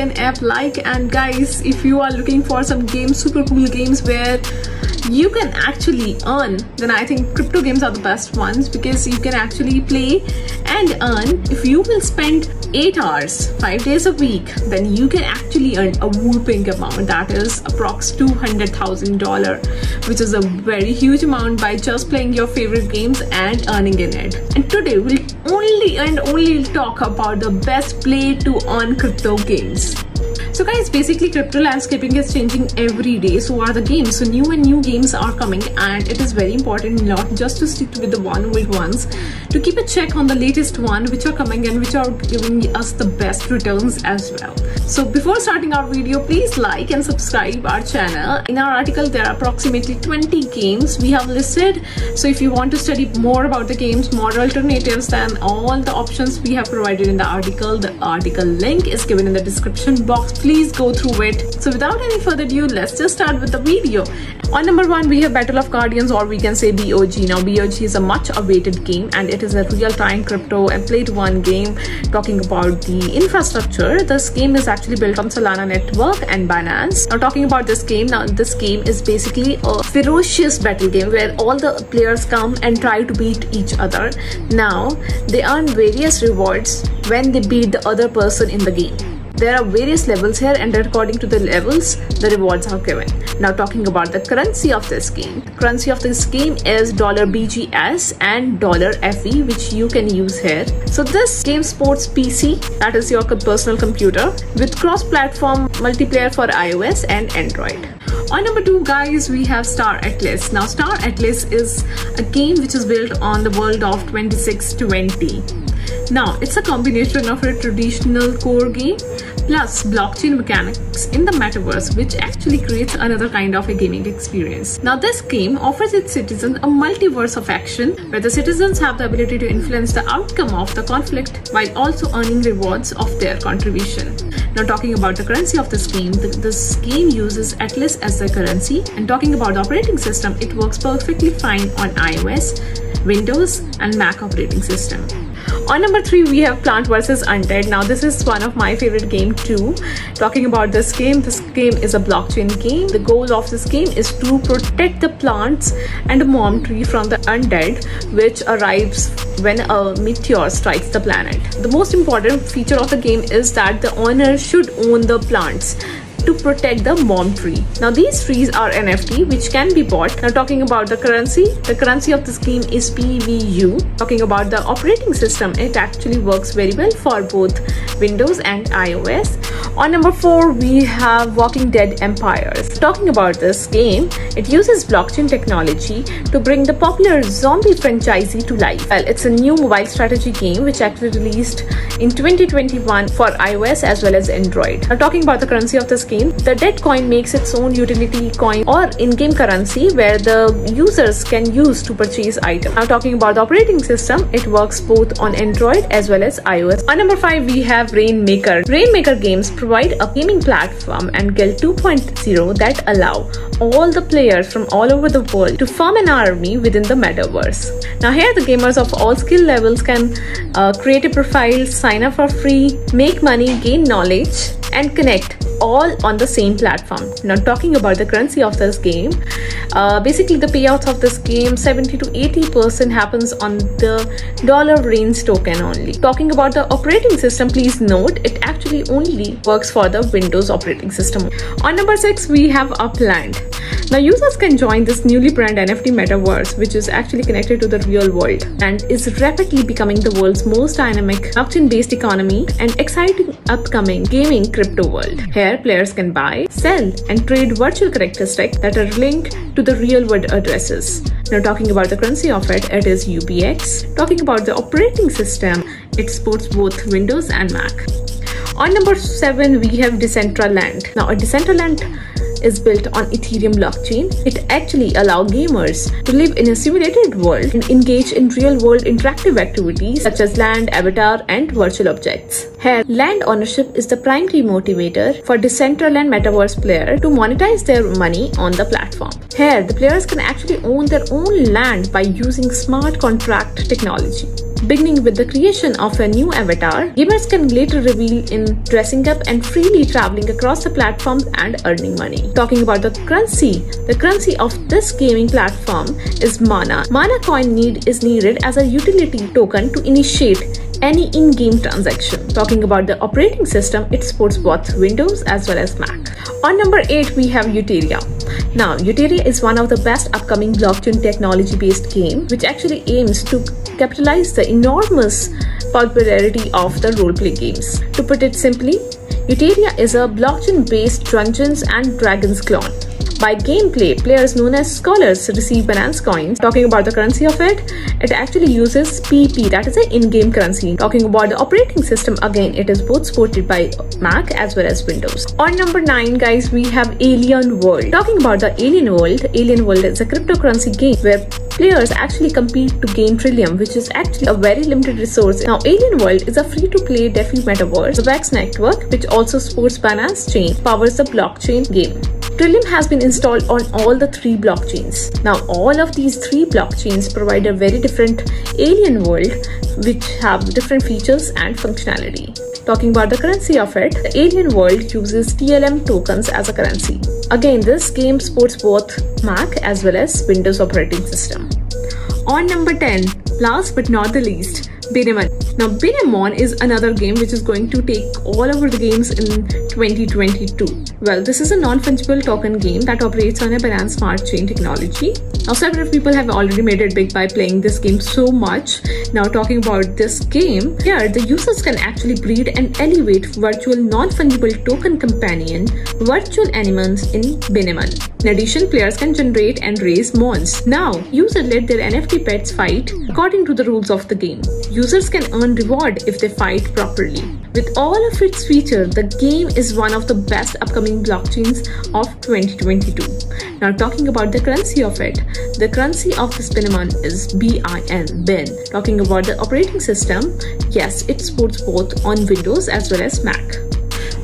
an app like and guys if you are looking for some games super cool games where you can actually earn then i think crypto games are the best ones because you can actually play and earn if you will spend 8 hours 5 days a week then you can actually earn a whooping amount. That is approx $200,000 which is a very huge amount by just playing your favorite games and earning in it. And today we'll only and only talk about the best play to earn crypto games so guys, basically crypto landscaping is changing every day. So are the games. So new and new games are coming and it is very important not just to stick with the one old ones, to keep a check on the latest one which are coming and which are giving us the best returns as well. So before starting our video, please like and subscribe our channel. In our article, there are approximately 20 games we have listed. So if you want to study more about the games, more alternatives, then all the options we have provided in the article, the article link is given in the description box please go through it. So without any further ado, let's just start with the video. On number one, we have Battle of Guardians or we can say BOG. Now BOG is a much awaited game and it is a real-time crypto and play to one game talking about the infrastructure. This game is actually built on Solana network and Binance. Now talking about this game, now this game is basically a ferocious battle game where all the players come and try to beat each other. Now they earn various rewards when they beat the other person in the game. There are various levels here and according to the levels, the rewards are given. Now talking about the currency of this game. Currency of this game is dollar $BGS and dollar $FE which you can use here. So this game sports PC, that is your personal computer with cross-platform multiplayer for iOS and Android. On number two, guys, we have Star Atlas. Now, Star Atlas is a game which is built on the world of 2620. Now, it's a combination of a traditional core game plus blockchain mechanics in the metaverse which actually creates another kind of a gaming experience. Now this game offers its citizens a multiverse of action where the citizens have the ability to influence the outcome of the conflict while also earning rewards of their contribution. Now talking about the currency of this game, this game uses Atlas as the currency and talking about the operating system, it works perfectly fine on iOS, Windows and Mac operating system. On number three, we have Plant vs. Undead. Now, this is one of my favorite game too. Talking about this game, this game is a blockchain game. The goal of this game is to protect the plants and mom tree from the undead, which arrives when a meteor strikes the planet. The most important feature of the game is that the owner should own the plants to protect the mom tree. Now these trees are NFT which can be bought. Now talking about the currency, the currency of the scheme is PVU. Talking about the operating system, it actually works very well for both Windows and iOS. On number 4, we have Walking Dead Empires. Talking about this game, it uses blockchain technology to bring the popular zombie franchise to life. Well, it's a new mobile strategy game which actually released in 2021 for iOS as well as Android. Now talking about the currency of this the Dead coin makes its own utility coin or in-game currency where the users can use to purchase items. Now talking about the operating system, it works both on Android as well as iOS. On number 5, we have Rainmaker. Rainmaker games provide a gaming platform and Guild 2.0 that allow all the players from all over the world to form an army within the metaverse. Now here the gamers of all skill levels can uh, create a profile, sign up for free, make money, gain knowledge and connect all on the same platform. Now talking about the currency of this game, uh, basically the payouts of this game 70 to 80% happens on the dollar range token only. Talking about the operating system, please note it actually only works for the Windows operating system. On number 6 we have Upland. Now users can join this newly branded NFT metaverse which is actually connected to the real world and is rapidly becoming the world's most dynamic blockchain based economy and exciting upcoming gaming crypto world. Here where players can buy, sell, and trade virtual characteristics that are linked to the real world addresses. Now, talking about the currency of it, it is UPX. Talking about the operating system, it supports both Windows and Mac. On number 7, we have Decentraland. Now, a Decentraland is built on Ethereum blockchain, it actually allows gamers to live in a simulated world and engage in real-world interactive activities such as land, avatar, and virtual objects. Here, land ownership is the primary motivator for Decentraland Metaverse player to monetize their money on the platform. Here, the players can actually own their own land by using smart contract technology. Beginning with the creation of a new avatar, gamers can later reveal in dressing up and freely traveling across the platforms and earning money. Talking about the currency, the currency of this gaming platform is mana. Mana coin need is needed as a utility token to initiate any in-game transaction. Talking about the operating system, it supports both Windows as well as Mac. On number 8 we have Euteria. Now, Euteria is one of the best upcoming blockchain technology based game which actually aims to capitalize the enormous popularity of the roleplay games. To put it simply, Euteria is a blockchain based Dungeons and Dragons clone by gameplay, players known as scholars receive Binance coins. Talking about the currency of it, it actually uses PP, that is an in-game currency. Talking about the operating system, again, it is both supported by Mac as well as Windows. On number 9, guys, we have Alien World. Talking about the Alien World, Alien World is a cryptocurrency game where players actually compete to gain Trilium, which is actually a very limited resource. Now, Alien World is a free-to-play DeFi metaverse. The WAX network, which also supports Binance Chain, powers the blockchain game. Trilium has been installed on all the three blockchains. Now, all of these three blockchains provide a very different alien world which have different features and functionality. Talking about the currency of it, the alien world uses TLM tokens as a currency. Again, this game supports both Mac as well as Windows operating system. On number 10, last but not the least, Binamon. Now, Binamon is another game which is going to take all over the games in 2022. Well, this is a non-fungible token game that operates on a Binance Smart Chain technology. Now, several people have already made it big by playing this game so much. Now, talking about this game, here the users can actually breed and elevate virtual non-fungible token companion virtual animals in Binamon. In addition, players can generate and raise mons. Now, users let their NFT pets fight according to the rules of the game. Users can earn reward if they fight properly. With all of its features, the game is one of the best upcoming blockchains of 2022. Now talking about the currency of it, the currency of this Binamon is BIN, BIN. Talking about the operating system, yes, it supports both on Windows as well as Mac.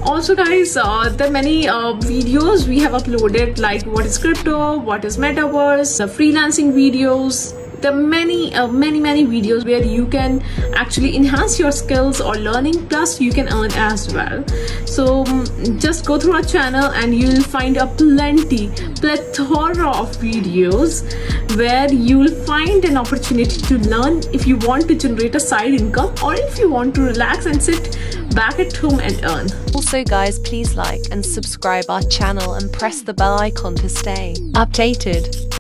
Also guys uh, there many uh, videos we have uploaded like what is crypto what is metaverse the freelancing videos there are many uh, many many videos where you can actually enhance your skills or learning plus you can earn as well so um, just go through our channel and you'll find a plenty plethora of videos where you'll find an opportunity to learn if you want to generate a side income or if you want to relax and sit back at home and earn. Also guys please like and subscribe our channel and press the bell icon to stay updated.